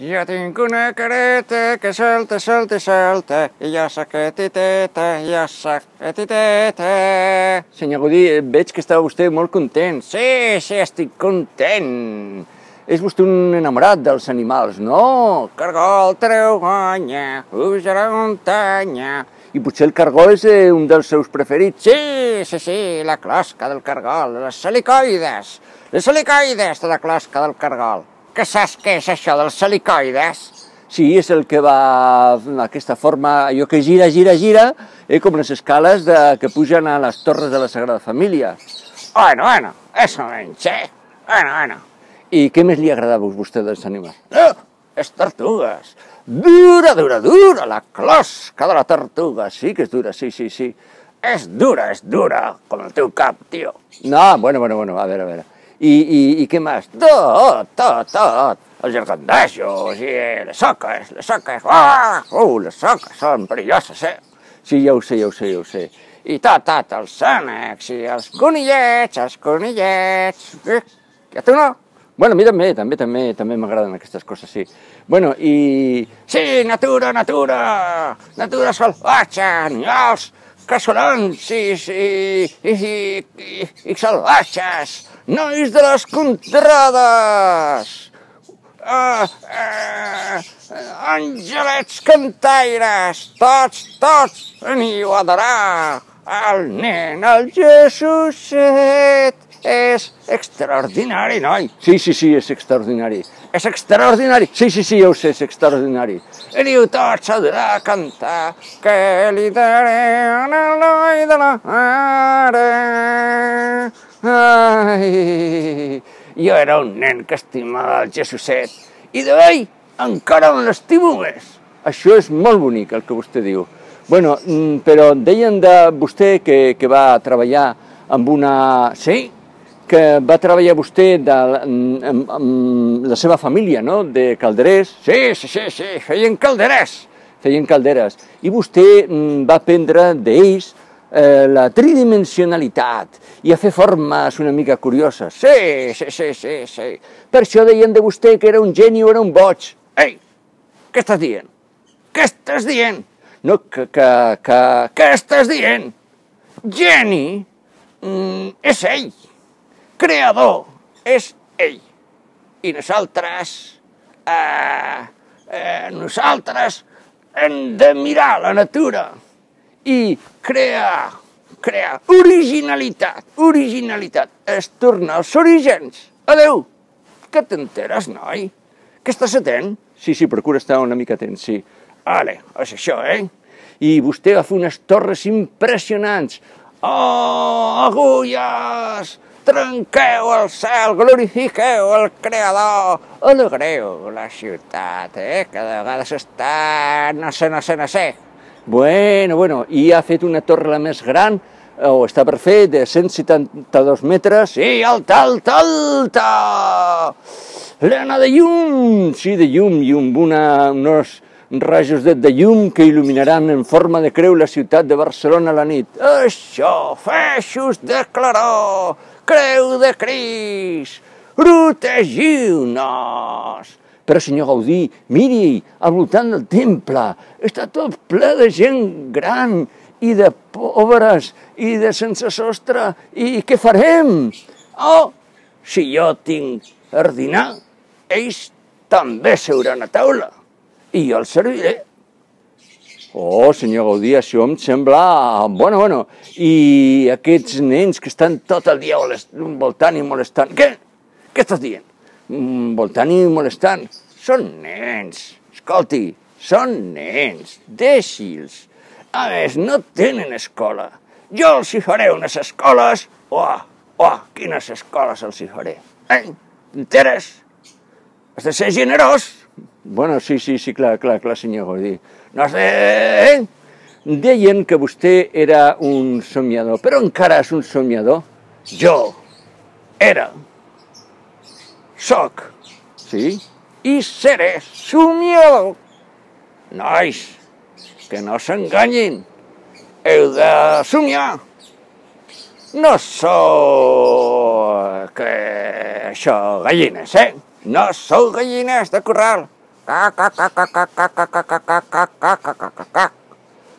Jo tinc una careta que salta, salta, salta, i jo soc petiteta, jo soc petiteta. Senyor Godí, veig que estava vostè molt content. Sí, sí, estic content. És vostè un enamorat dels animals, no? Cargol treu guanya, puja la muntanya. I potser el cargol és eh, un dels seus preferits. Sí, sí, sí, la closca del cargol, les helicoides, les helicoides de la closca del cargol. Que saps què és això dels helicoides? Sí, és el que va aquesta forma, allò que gira, gira, gira, eh, com les escales de, que pugen a les torres de la Sagrada Família. Bueno, bueno, eso menys, eh? Bueno, bueno. I què més li agradava a vostè dels animals? No, les tortugues. Dura, dura, dura, la closca de la tortuga. Sí que és dura, sí, sí, sí. És dura, és dura, com el teu cap, tio. No, bueno, bueno, bueno, a veure, a veure. I, i, i què més? Tot, tot, tot. Els argandajos i les soques, les soques. Ah, uh, les soques són perilloses, eh? Sí, ja ho sé, ja ho sé, ja ho sé. I tot, tot, els ànecs i els conillets, els conillets. Eh? A tu no? Bueno, a mi també, també, també, també m'agraden aquestes coses, sí. Bueno, i... Sí, natura, natura, natura salvatge, animals, casolons i, i, i, i, i salvatges, nois de les contrades, uh, uh, angelets cantaires, tots, tots veniu a adorar el nen, el Jesuset. És extraordinari, noi. Sí, sí, sí, és extraordinari. És extraordinari. Sí, sí, sí, ja ho sé, és extraordinari. Veniu tots a adorar, a cantar, que li daré a l'oi de la mare. Ai, jo era un nen que estimava el Jesuset i de vell encara l'estimo més. Això és molt bonic, el que vostè diu. Bueno, mm, però deien de vostè que, que va treballar amb una... Sí? Que va treballar vostè de, amb, amb, amb la seva família, no?, de calderers. Sí, sí, sí, sí, feien calderers. Feien calderes. I vostè mm, va aprendre d'ells eh, la tridimensionalitat i a fer formes una mica curioses. Sí, sí, sí, sí, sí. Per això deien de vostè que era un geni o era un boig. Ei, què estàs dient? Què estàs dient? No, que... que, que... Què estàs dient? Geni mm, és ell. Creador és ell. I nosaltres, eh, eh, nosaltres hem de mirar la natura i crear, crear originalitat, originalitat. És tornar als orígens. Adeu. Que t'enteres, noi? Que estàs atent? Sí, sí, procura estar una mica atent, sí. Vale, és això, eh? I vostè va fer unes torres impressionants. Oh, agulles! Trenqueu el cel, glorifiqueu el creador, alegreu la ciutat, eh? Que de vegades està, no sé, no sé, no sé. Bueno, bueno, i ha fet una torre la més gran, o està per fer, de 172 metres. Sí, alta, alta, alta! Plena de llum! Sí, de llum, amb una, uns rajos de, de llum que il·luminaran en forma de creu la ciutat de Barcelona a la nit. Això, feixos de claror, creu de Cris, protegiu-nos! Però, senyor Gaudí, miri, al voltant del temple està tot ple de gent gran i de pobres i de sense sostre. I què farem? Oh, si jo tinc per dinar, ells també seuran a taula i jo els serviré. Oh, senyor Gaudí, això em sembla... Bueno, bueno, i aquests nens que estan tot el dia voltant i molestant... Què? Què estàs dient? Mm, voltant i molestant. Són nens. Escolti, són nens. Deixi'ls. A més, no tenen escola. Jo els hi faré unes escoles. Uah, uah, quines escoles els hi faré. Eh? T'enteres? Has de ser generós. Bueno, sí, sí, sí, clar, clar, clar, senyor Gaudí. No has de... Eh? Deien que vostè era un somiador, però encara és un somiador. Jo era, Soc. Sí. I seré somiador. Nois, que no s'enganyin. Heu de somiar. No sou... que... Eh, això, gallines, eh? No sou gallines de corral. Cac, cac, cac, cac, cac, cac, cac, cac, cac, cac, cac, cac, cac.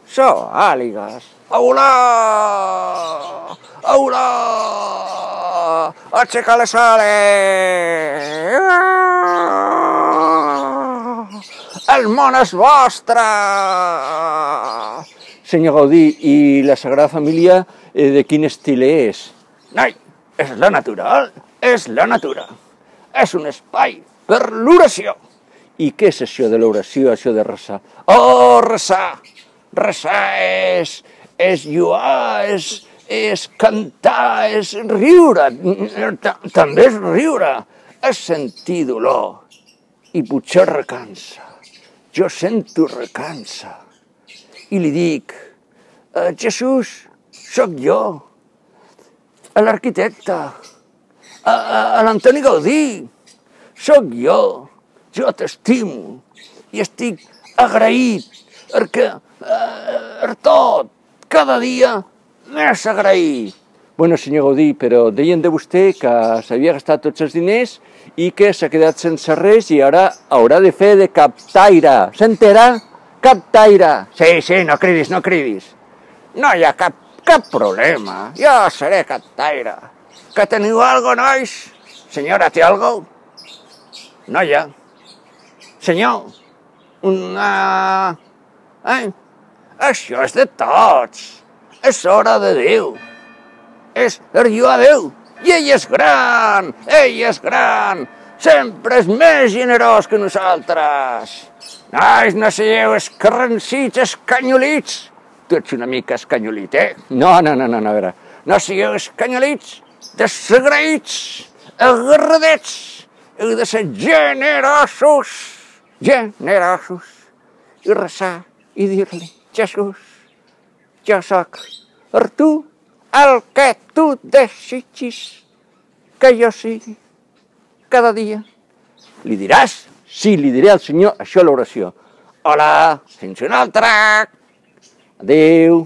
Sou àligues. A volar! A volar! Aixeca les ales! El món és vostre! Senyor Gaudí, i la Sagrada Família eh, de quin estil és? Noi, és la natural, és la natura. És un espai per l'oració. I què és això de l'oració, això de resar? Oh, resar! Resar és, és lluar, és, és cantar, és riure. També és riure. És sentir dolor. I potser recansa. Jo sento recansa. I li dic, eh, Jesús, sóc jo, l'arquitecte, a, a l'Antoni Gaudí, sóc jo, jo t'estimo i estic agraït perquè eh, per tot, cada dia més agraït. Bueno, senyor Gaudí, però deien de vostè que s'havia gastat tots els diners i que s'ha quedat sense res i ara haurà de fer de captaire. S'entera? Captaire. Sí, sí, no cridis, no cridis. No hi ha cap, cap problema. Jo seré captaire. Que teniu algo, nois? Senyora, té algo? No hi ha. Senyor, una... Eh? Això és de tots. És hora de Déu. És per lluar Déu. I ell és gran, ell és gran. Sempre és més generós que nosaltres. Nois, no sigueu escarrancits, escanyolits. Tu ets una mica escanyolit, eh? No, no, no, no, no, a veure. No sigueu escanyolits, desagraïts, agradets. Heu de ser generosos, generosos. I resar i dir-li, Jesús, jo sóc per tu el que tu desitgis que jo sigui cada dia. Li diràs? Sí, li diré al senyor això l'oració. Hola, fins un altre. Adéu.